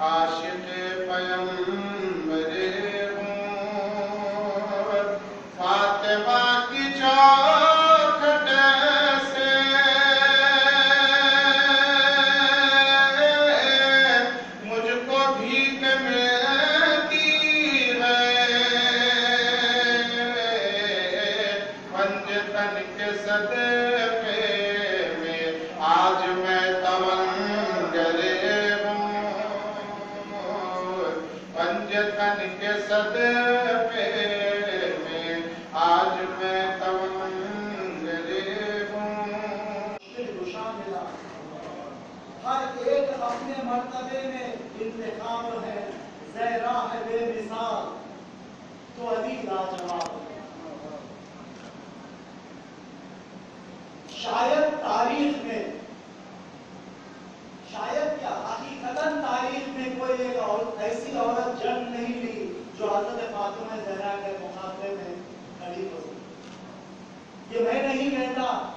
عاشق پیمبر ہوں فاطمہ کی چاکھٹ سے مجھ کو بھیک ملتی ہے پنج تن کے صدر کے صدقے میں آج میں ہوں۔ ہر ایک اپنے مرتبے میں انتخاب ہے، زہرا ہے بے مثال۔ تو لاجواب شاید تاریخ میں شاید کیا حقیقتاً تاریخ میں کوئی ایک عورت ایسی عورت جنگ نہیں لی جو حضرت فاطمہ زہرا کے مقابلے میں کھڑی ہو سکی یہ میں نہیں کہتا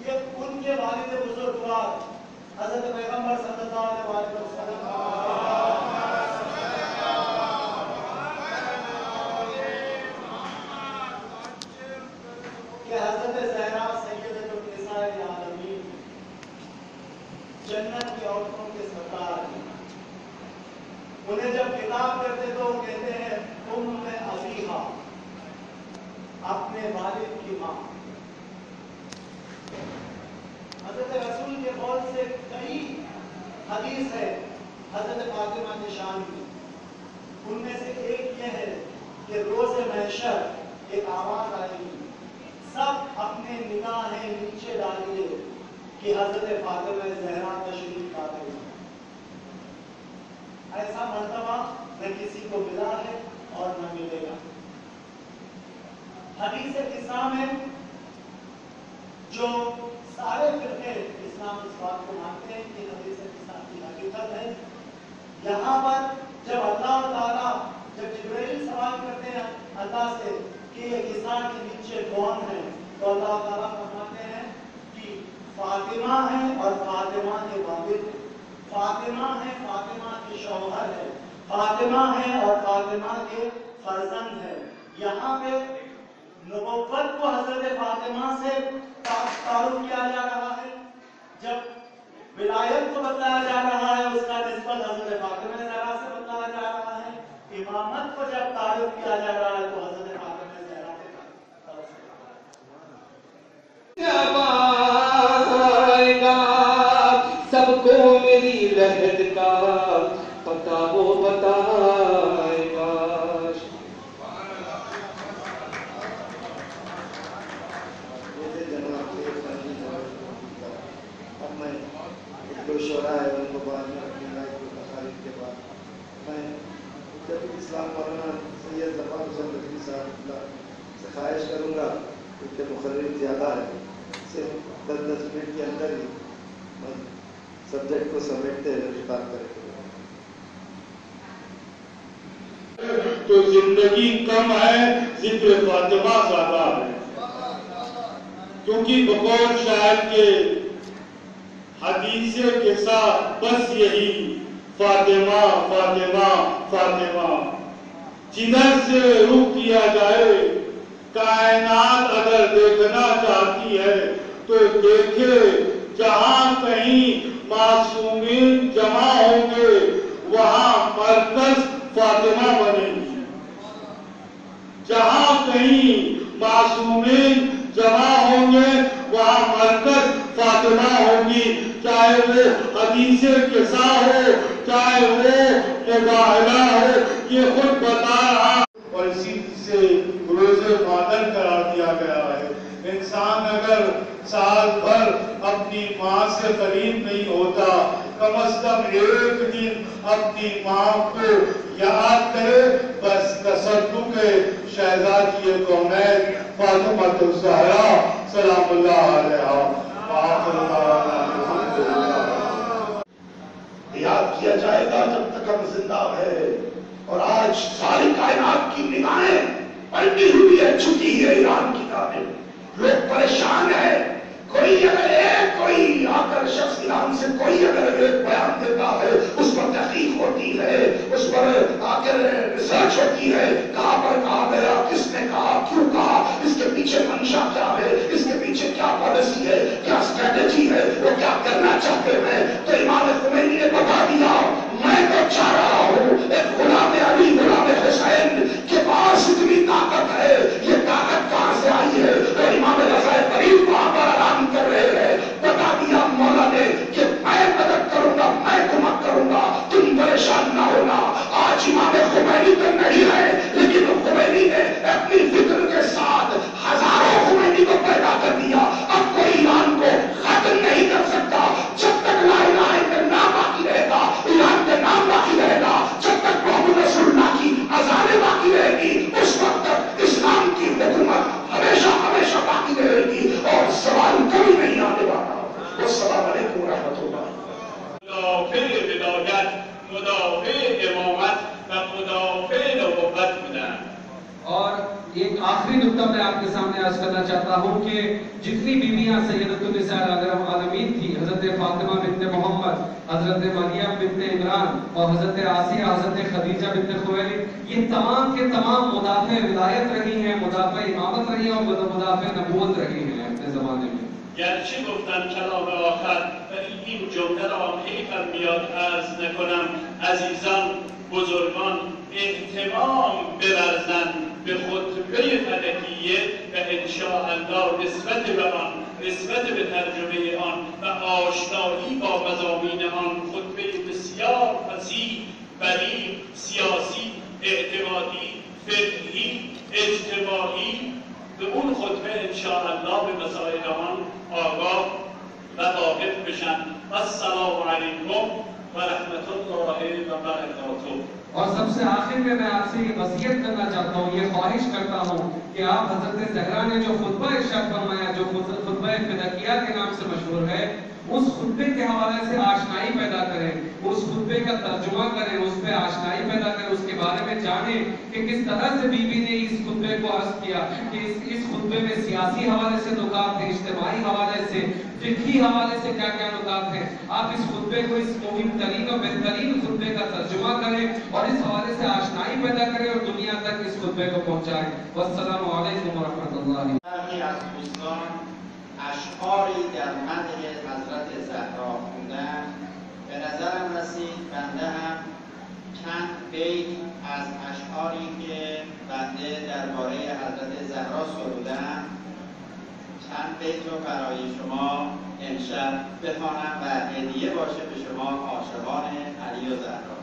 یہ ان کے والد بزرگوار حضرت پیغمبر صلی اللہ علیہ وآلہ وسلم۔ کہ حضرت زہرا سیدت النساء العالمین جنت کی عورتوں کے سردار انہیں جب کتاب کرتے تو وہ کہتے ہیں ام میں ابیہا اپنے والد کی ماں۔ حضرت رسول کے قول سے کئی حدیث ہے، حضرت فاطمہ کی شان کی ان میں سے ایک یہ ہے کہ روز محشر ایک آواز آئے گی۔ سب اپنے نگاہیں نیچے ڈالیے کہ حضرت فاطمہ زہرا تشریف لا رہی ایسا مرتبہ نہ کسی کو ملا ہے اور نہ ملے گا۔ حدیث قصہ میں جو سارے فرقے اسلام اس بات کو مانتے ہیں کہ حدیث قصہ کی حقیقت ہے یہاں پر جب اللہ تعالیٰ، جب جبرائیل سوال کرتے ہیں اللہ سے کہ یہ قصہ کے نیچے کون ہے، تو اللہ تعالیٰ فرماتے ہیں کہ فاطمہ ہے اور فاطمہ کے والد۔ فاطمہ ہے، فاطمہ کے شوہر ہے۔ فاطمہ ہے اور فاطمہ کے فرزند ہے۔ یہاں پہ نبوت کو حضرت فاطمہ سے تعارف کیا جا رہا ہے جب ولایت کو بتلایا جا رہا ہے، اس کا نسبت حضرت فاطمہ زہرا سے بتلایا جا رہا ہے۔ امامت کو جب تعارف کیا جا رہا ہے تو حضرت فاطمہ زہرا سے سب کو میری رہد کا پتا وہ بتا گا مجھے جناب کے فنی اور اب میں ایک دو شعرا ہے ان کو بعد میں اپنی لائف کو تقاریب کے بعد میں جب اسلام مولانا سید ظفر حسین رضوی صاحب سے خواہش کروں گا کیونکہ مقرر زیادہ ہے، صرف دس دس منٹ کے اندر ہی سبجیکٹ کو سمیٹتے ہوئے خطاب کریں گے۔ تو زندگی کم ہے، ذکر فاطمہ زیادہ ہے۔ کیونکہ بقول شاعر کے حدیث کے ساتھ بس یہی فاطمہ فاطمہ فاطمہ۔ جدھر سے رخ کیا جائے، کائنات اگر دیکھنا چاہتی ہے، تو دیکھے جہاں کہیں معصومین جمع ہوں گے، وہاں مرکز فاطمہ بنے گی۔ جہاں کہیں معصومین فاطمہ ہوگی۔ چاہے وہ حدیث قصہ ہو چاہے وہ مباہلہ ہو یہ خود بتا رہا اور اسی سے روز مادر قرار دیا گیا ہے۔ انسان اگر سال بھر اپنی ماں سے قریب نہیں ہوتا، کم از کم ایک دن اپنی ماں کو یاد کرے، بس تصدق شہزادی کونین فاطمہ الزہرا سلام اللہ علیہ وآخر یاد کیا جائے گا جب تک ہم زندہ ہے اور آج ساری کائنات کی نگاہیں پلٹی ہوئی ہے چھٹی ہے ایران کی طرف لوگ پریشان ہیں۔ کوئی اگر ایک کوئی آ کر شخص ایران سے کوئی اگر ایک بیان دیتا ہے، اس پر تحقیق ہوتی ہے، اس پر آ کر ریسرچ ہوتی ہے، کہاں پر کہا گیا؟ میں عرض کرنا چاہتا ہوں کہ جتنی بیویاں سیدت النساء اگر عالمین تھی حضرت فاطمہ بنت محمد، حضرت مریم بنت عمران اور حضرت آسیہ حضرت خدیجہ بنت خویلد، یہ تمام کے تمام مدافع ولایت رہی ہیں، مدافع امامت رہی ہیں اور مدافع نبوت رہی ہیں اپنے زمانے میں۔ گرچه گفتم کلام آخر، ولی این جمله را هم حیفم میاد عرض نکنم، عزیزان بزرگان احتمام بورزند به خطبه فلکیه و انشاءالله نسبت به آن نسبت به ترجمه آن و آشنایی با مضامین آن خطبه بسیار فسیح بلیغ سیاسی اعتقادی فقهی اجتماعی به اون خطبه انشاءالله به مسائل آن آگاه و واقف بشن. السلام علیکم. اور سب سے آخر میں میں آپ سے یہ وصیت کرنا چاہتا ہوں، یہ خواہش کرتا ہوں کہ آپ حضرت زہرا نے جو خطبہ ارشاد فرمایا، جو خطبہ فدقیہ کے نام سے مشہور ہے اس خطبے کے حوالے سے آشنائی پیدا کریں اس خطبے کا ترجمہ کریں اس پہ آشنائی پیدا کریں اس کے بارے میں جانیں کہ کس طرح سے بی بی نے اس خطبے کو عرض کیا کہ اس, اس خطبے میں سیاسی حوالے سے نکات ہیں اجتماعی حوالے سے فقہی حوالے سے کیا کیا نکات ہیں؟ آپ اس خطبے کو اس مہم ترین اور بہترین خطبے کا ترجمہ کریں اور اس حوالے سے آشنائی پیدا کریں اور دنیا تک اس خطبے کو پہنچائیں۔ والسلام علیکم ورحمۃ اللہ برخی از اشعاری در مدح حضرت زهرا خوندن. به نظرم رسید بنده هم چند بیت از اشعاری که بنده درباره حضرت زهرا سرودم چند بیت رو برای شما امشب بخوانم و هدیه باشه به شما عاشقان علی و زهرا.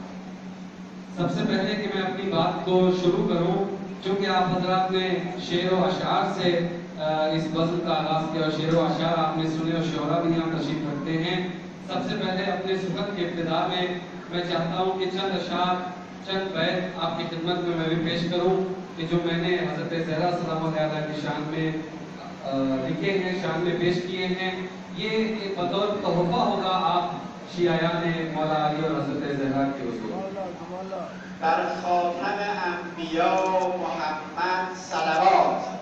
سب سے پہلے کہ میں اپنی بات کو شروع کروں چونکہ آپ حضرات نے شعر و اشعار سے اس غزل کا آغاز کیا اور شعر و اشعار آپ نے سنے اور شعرا بھی یہاں تشریف رکھتے ہیں۔ سب سے پہلے اپنے سفر کے ابتدا میں میں چاہتا ہوں کہ چند اشعار، چند بیت آپ کی خدمت میں میں بھی پیش کروں کہ جو میں نے حضرت زہرا سلام علیہ کی شان میں لکھے ہیں، شان میں پیش کیے ہیں۔ یہ بطور تحفہ ہوگا آپ شیعیان مولا علی اور حضرت زہرا کے حضور بر خاتم انبیا محمد صلوات